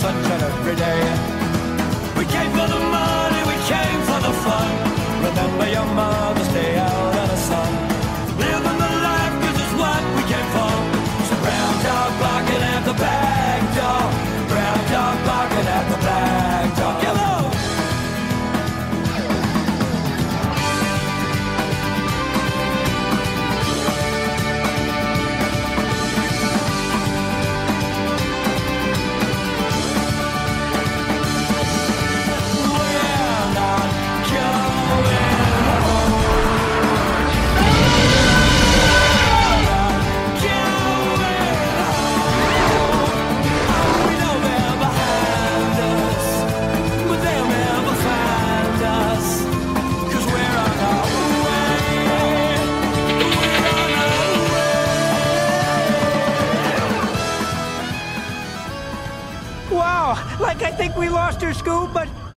sunshine every day. We came for the moon. Wow, like I think we lost her, scoop, but